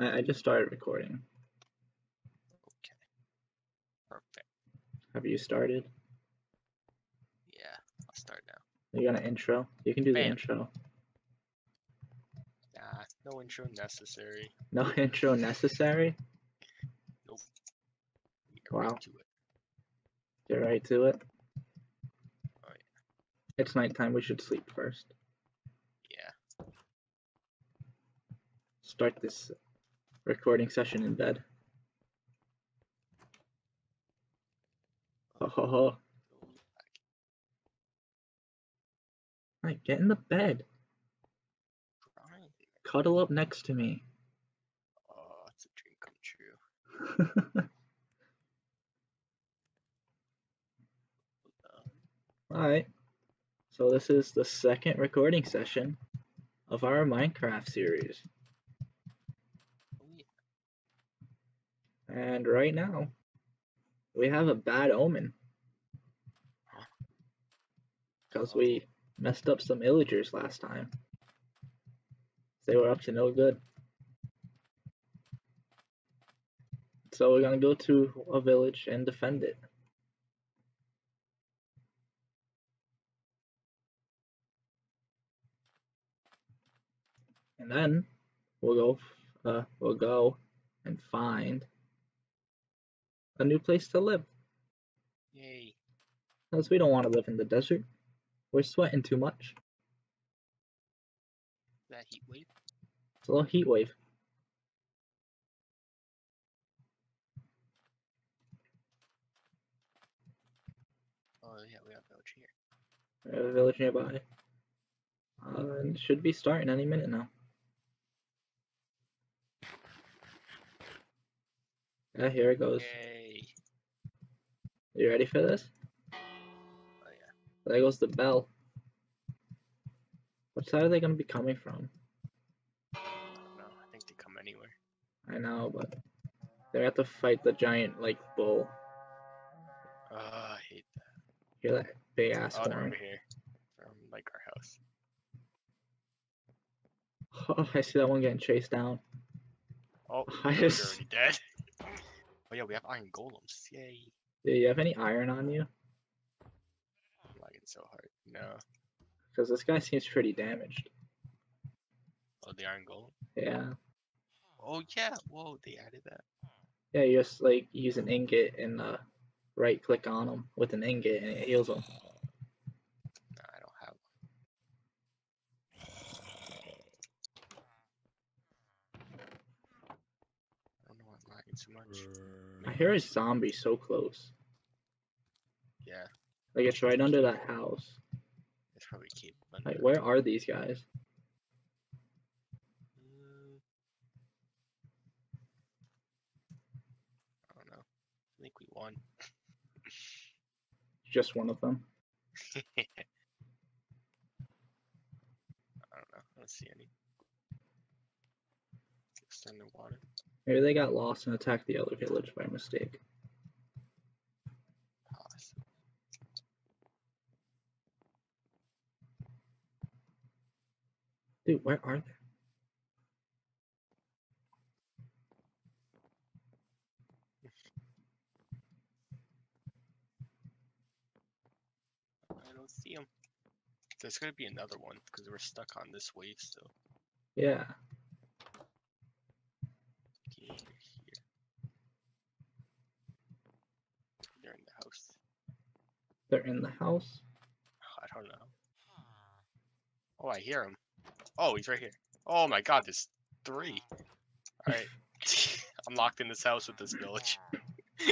I, just started recording. Okay. Perfect. Have you started? Yeah, I'll start now. You got an intro? You can do the intro. Nah, no intro necessary. No intro necessary? Get right Wow. to it. Get right to it. Oh, yeah. It's nighttime. We should sleep first. Yeah. Start this recording session in bed. Ho ho ho. Right, get in the bed. Cuddle up next to me. Oh, it's a dream come true. Uh, Alright. So this is the second recording session of our Minecraft series. oh, yeah. And right now, we have a bad omen. Because we messed up some illagers last time. They were up to no good. So we're gonna go to a village and defend it. And then we'll go, uh, we'll go and find a new place to live. Yay. Because we don't want to live in the desert. We're sweating too much. That heat wave. It's a little heat wave. Oh, yeah, we have village here. We have a village nearby. Uh, and it should be starting any minute now. Yeah, here it goes. Yay. You ready for this? Oh, yeah. There goes the bell. What side are they gonna be coming from? I don't know. I think they come anywhere. I know, but they have to fight the giant like bull. Oh, I hate that. Hear that big ass Oh, horn? over here. From, like, our house. Oh, I see that one getting chased down. Oh, I just- already dead. Oh, yeah, we have iron golems. Yay. Do you have any iron on you? I'm lagging so hard. No. Because this guy seems pretty damaged. Oh, the iron golem. Yeah. Oh, yeah. Whoa, they added that. Yeah, you just like use an ingot and uh, right click on them with an ingot and it heals them. No, I don't have I don't know why I'm lagging so much. I hear a zombie so close. Yeah, Like it's right under that house. it's probably keep. Like where are these guys? Mm. I don't know. I think we won. Just one of them. I don't know. I don't see any. It's underwater. Maybe they got lost and attacked the other village by mistake. Dude, where are they? I don't see him. There's gonna be another one because we're stuck on this wave still. Yeah. Okay, they're here. They're in the house. They're in the house. I don't know. Oh, I hear him. Oh, he's right here. Oh my god, there's three. Alright. I'm locked in this house with this village.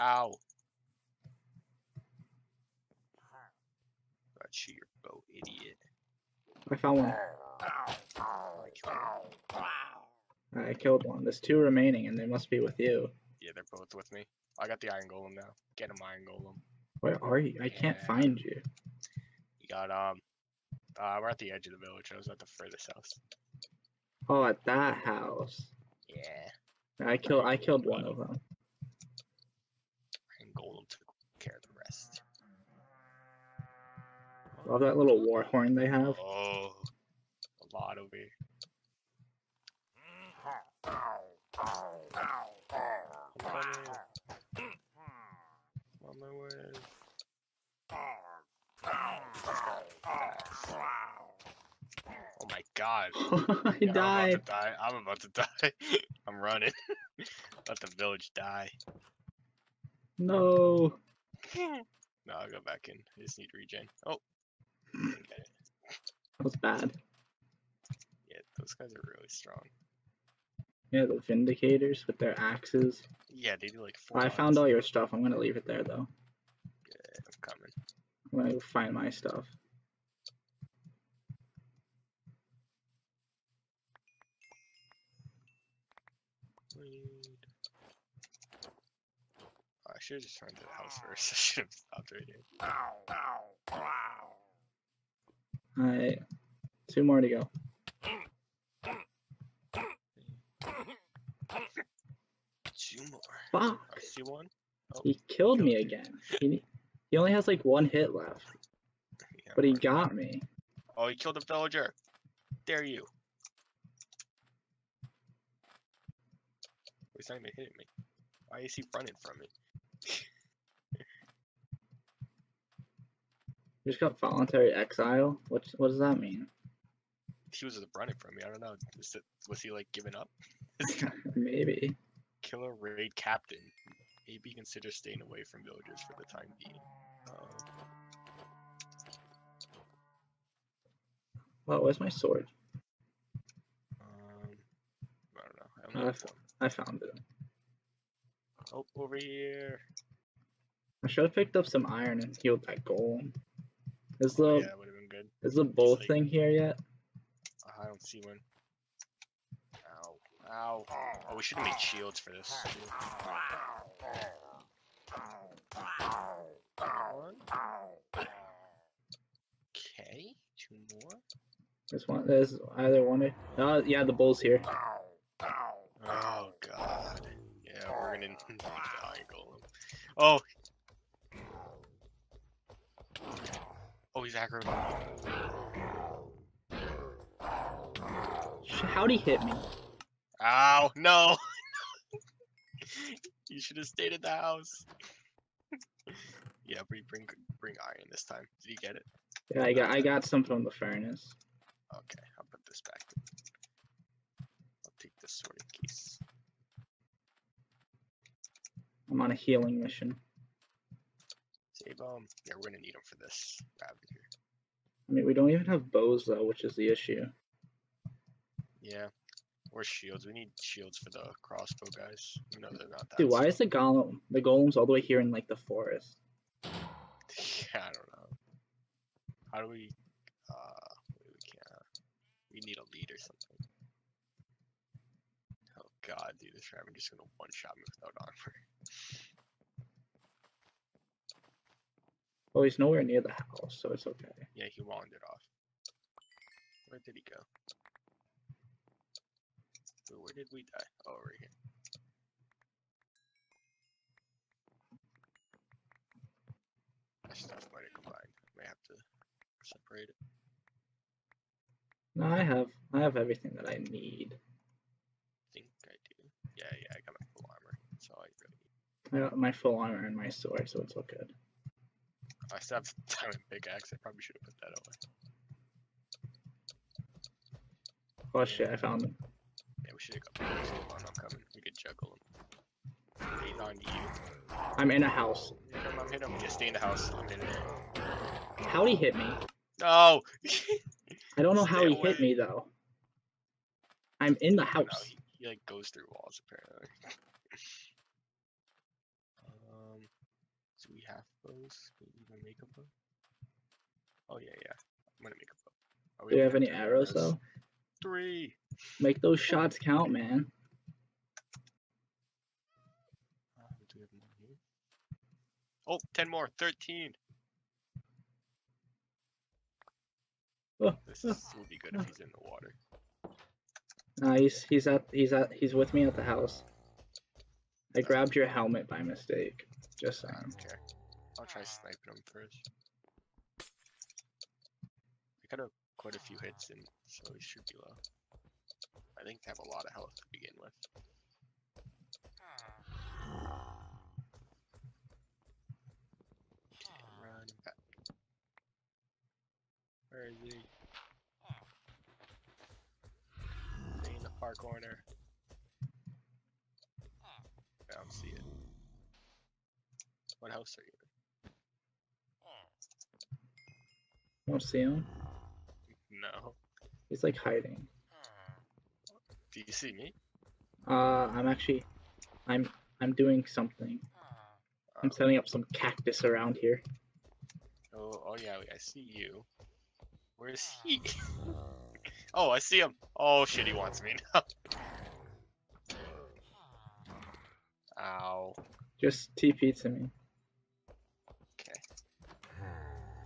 Ow. God, shoot your bow, idiot. I found one. I killed. I killed one. There's two remaining and they must be with you. Yeah, they're both with me. I got the iron golem now. Get him, iron golem. Where are you? I can't Yeah. find you. You got um. Uh, we're at the edge of the village. I was at the furthest house. Oh, at that house. Yeah. I killed. I killed one of them. Iron golem took care of the rest. Love that little war horn they have. Oh, a lot of it. On my way. Oh, oh my god. I Yeah, I'm died. about to die. I'm about to die. I'm running. Let the village die. No. No, I'll go back in. I just need regen. Oh. didn't get it. That was bad. Yeah, those guys are really strong. Yeah, the Vindicators with their axes. Yeah, they do like four. I found all your stuff. I'm gonna leave it there though. Yeah, I'm coming. I'm gonna go find my stuff. Wait. Oh, I should have just turned to the house first. I should have stopped right here. Alright. Two more to go. Two more. Fuck. I see one. He killed me again. He, he only has like one hit left. Yeah, But he got me. Oh, he killed a villager. Dare you? He's not even hitting me. Why is he running from me? You just got voluntary exile? What what does that mean? He was running from me. I don't know. Is it, was he like giving up? Maybe. Killer raid captain. Maybe consider staying away from villagers for the time being. Uh, Wow, where's my sword? um, I don't know. I Uh, don't know. f- I found it. Oh, over here. I should have picked up some iron and healed that golem. Is the Oh, yeah, would have been good. is the bull like- thing here yet? I don't see one. Ow. Ow. Oh, we should have made shields for this. Okay, two more. There's one. There's either one. Or, uh, yeah, the bull's here. Oh god. Yeah, we're gonna need the iron golem. Oh. Oh, he's aggroed. How'd he hit me? Ow, no. you should have stayed in the house. yeah, bring bring bring iron this time. Did you get it? Yeah, I got I got some from the furnace. Okay, I'll put this back. I'll take this sword in case. I'm on a healing mission. Save um. Yeah, we're gonna need them for this Ravager. I mean, we don't even have bows though, which is the issue. Yeah. Or shields. We need shields for the crossbow guys. Know they're not that. Dude, why is the golem the golem's all the way here in like the forest? Yeah, I don't know. How do we? Uh, we can't. We need a lead or something. God, dude, this Raven just gonna one shot me without armor. Oh, he's nowhere near the house, so it's okay. Yeah, he wandered off. Where did he go? Wait, Where did we die? Oh, right here. My stuff might have combined. May have to separate it. No, I have I have everything that I need. think I do. Yeah, yeah, I got my full armor. That's all I really need. I got my full armor and my sword, so it's all good. I still have diamond pickaxe. I probably should have put that away. Oh shit, I found him. Yeah, we should have got. Hold on, I'm coming. We could juggle him. He's on you. I'm in a house. Hit him, I'm hitting him. Yeah, stay in the house. I'm hitting him. How'd he hit me? No! I don't know how he hit me though. I'm in the house. he, he like goes through walls apparently. um, do we have bows? Can we even make a bow? Oh yeah, yeah. I'm gonna make a bow. Are Do you have any arrows though? Three. Make those shots count, man. Uh, do we have more here? Oh, 10 more. 13. Oh, This oh, is, will be good oh. if he's in the water. Nah, he's he's at he's at he's with me at the house. I grabbed your helmet by mistake. Just I saying. don't care. Try ah, sniping him first. I got a, quite a few hits in, so he should be low. I think they have a lot of health to begin with. Run back. Where is he? In the far corner? I don't see it. What house are you Don't see him. No. He's like hiding. Do you see me? Uh, I'm actually, I'm, I'm doing something. I'm Oh, setting up some cactus around here. oh, oh yeah, I see you. Where's he? oh, I see him. Oh shit, he wants me now. Ow. Just TP to me. Okay.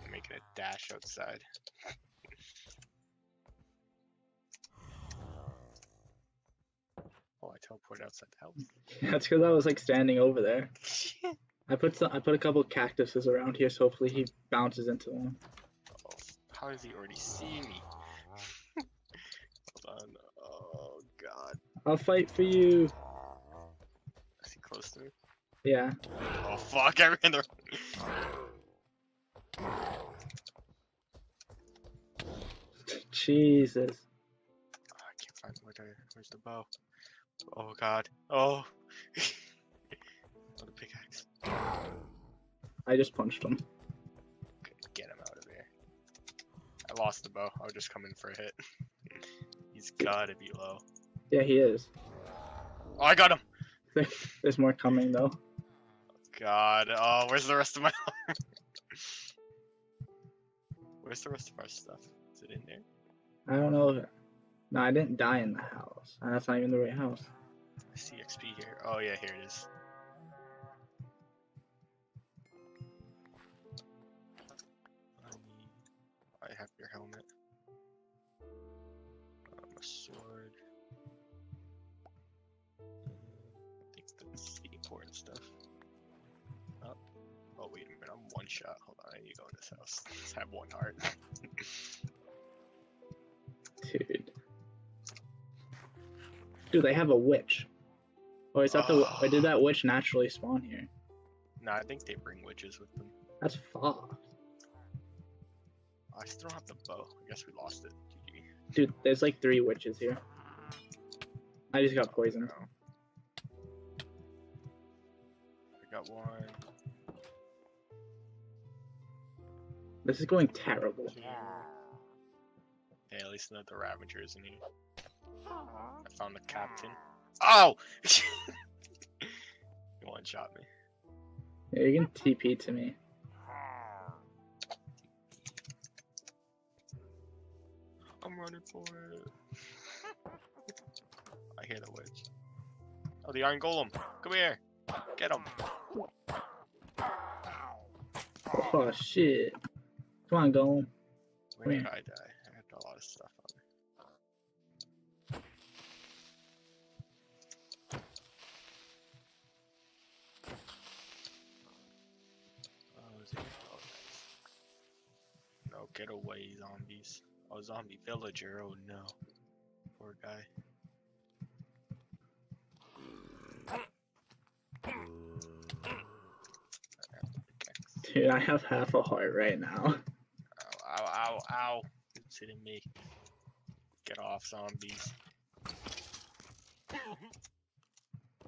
I'm making a dash outside. oh, I teleported outside the house. That's because I was like standing over there. I put some, I put a couple cactuses around here, so hopefully he bounces into one. oh, how does he already see me? Hold on. Oh god. I'll fight for you. Is he close to me? Yeah. Oh fuck, I ran the Jesus. Oh, I can't find where the, where's the bow. Oh god. Oh. the pickaxe. I just punched him. Get him out of here. I lost the bow. I'll just come in for a hit. He's gotta be low. Yeah, he is. Oh, I got him. There's more coming though. God. Oh, where's the rest of my Where's the rest of our stuff? Is it in there? I don't know. No, I didn't die in the house. That's not even the right house. I see XP here. Oh yeah, here it is. I have your helmet. Um, a sword. I think that's the important stuff. Oh, oh wait a minute, I'm one shot. Hold on, I need to go in this house. Just have one heart. Dude. Dude, they have a witch. Or is that the? Or did that witch naturally spawn here? no, I think they bring witches with them. That's fucked. I still have the bow. I guess we lost it. GG. Dude, there's like three witches here. I just got poisoned. Oh, no. I got one. This is going terrible. two. Hey, at least not the Ravager isn't here. I found the captain. Oh! you one shot me. Yeah, you can TP to me. I'm running for it. I hear the witch. Oh, the Iron Golem. Come here. Get him. Oh shit. Come on, Golem. Where did zombie villager. Oh no. Poor guy. I have the pickaxe. Dude, I have half a heart right now. Ow, ow, ow, ow. It's hitting me. Get off, zombies.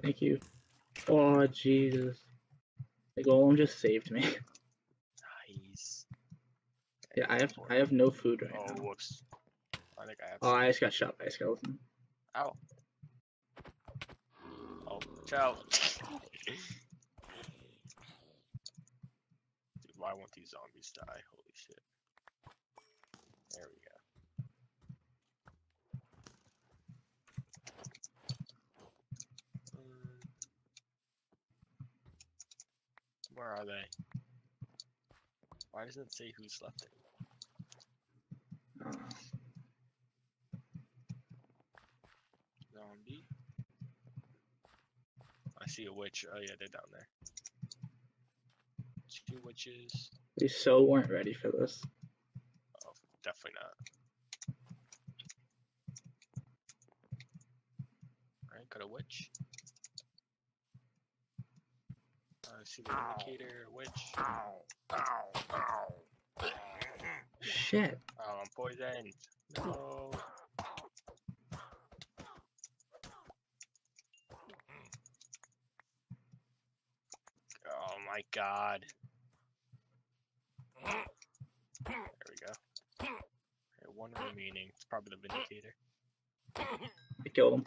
Thank you. Oh Jesus. The Golem just saved me. Yeah, I have I have no food right Oh, now. Oh, whoops. I think I have. Oh, I just got shot by a skeleton. Ow. Oh, watch. Dude, why won't these zombies die? Holy shit. There we go. Where are they? Why doesn't it say who's left? It? Uh, Zombie. I see a witch. Oh yeah, they're down there. Two witches. we so weren't ready for this. Oh, definitely not. Alright, got a witch. Uh, see the Vindicator, witch. Shit. Oh, I'm poisoned. No. Oh my god. There we go. Okay, one remaining. It's probably the Vindicator. I killed him.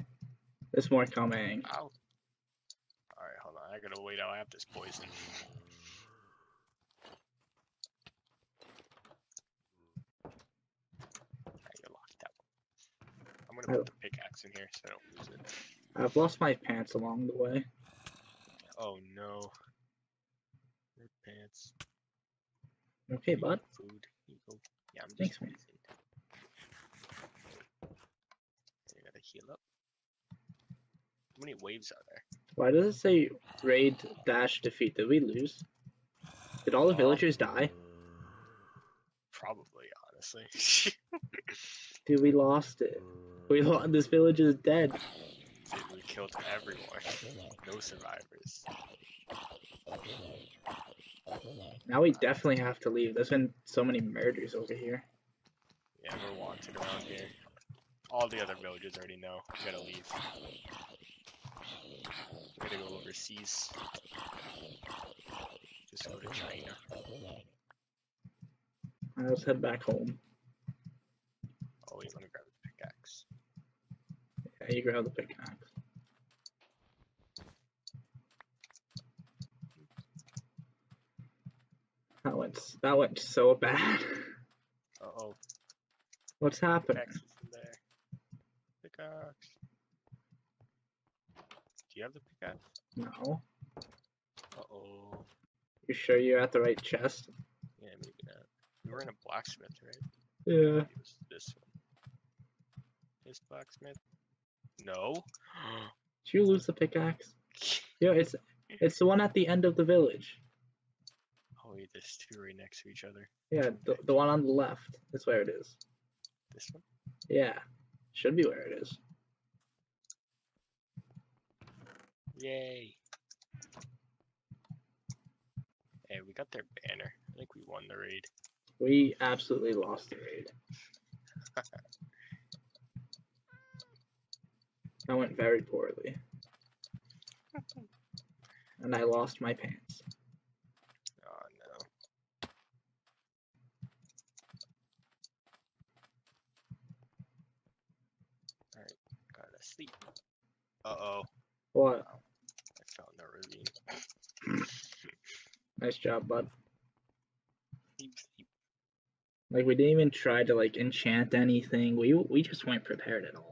There's more coming. Ow. Alright, hold on. I gotta wait out. I have this poison. Alright, you're locked out. I'm gonna put the pickaxe in here so I don't lose it. I've lost my pants along the way. Oh no. Pants. Okay, bud. Food. Go. Yeah, I'm just Thanks, man. I gotta heal up. How many waves are there? Why does it say raid dash defeat? Did we lose? Did all the Uh, villagers die? Probably, honestly. Dude, we lost it. We lost. This village is dead. Dude, we killed everyone. No survivors. Now we definitely have to leave. There's been so many murders over here. Yeah, we're wanted around here. All the other villagers already know. We gotta leave. We gotta go overseas. Just go to China. Alright, let's head back home. Oh, wait, let me grab the pickaxe. Yeah, you grab the pickaxe. That went that so bad. Uh oh, What's happening? pickaxe in there. Pickaxe. Do you have the pickaxe? No. Uh oh. You sure you're at the right chest? Yeah, maybe not. We were in a blacksmith, right? Yeah. This one. This blacksmith? No. Did you lose the pickaxe? Yeah, it's it's the one at the end of the village. Wait, there's two right next to each other. Yeah, the, the one on the left. That's where it is. This one? Yeah. Should be where it is. Yay. Hey, we got their banner. I think we won the raid. We absolutely lost the raid. That went very poorly. And I lost my pants. Oh no. Alright, gotta sleep. Uh oh, What? I in the ravine. Nice job, bud. Like we didn't even try to like enchant anything. We we just weren't prepared at all.